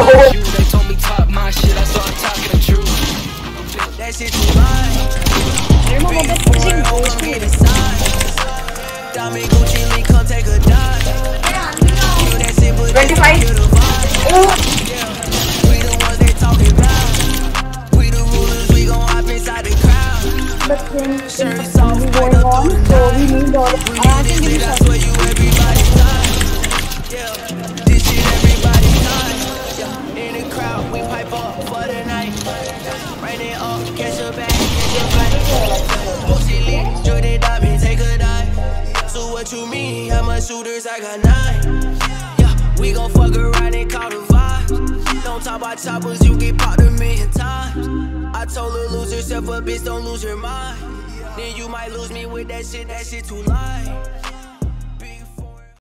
about you. They told me top my shit, I started talking the truth. That shit too mine. Oh, get inside. Diamond Gucci link, come take a dive. Kill that shit, but 25. kill the vibe. Oh, We the ones that talking loud. We the rulers, we gon' hop inside the crowd. but then Shirts we on, through the night. we in this think I you you mean? How much shooters? I got nine. Yeah, we gon' fuck around and call the vibe. Don't talk about choppers, you get popped a million times. I told her lose yourself a bitch, don't lose your mind. Then you might lose me with that shit, that shit too light.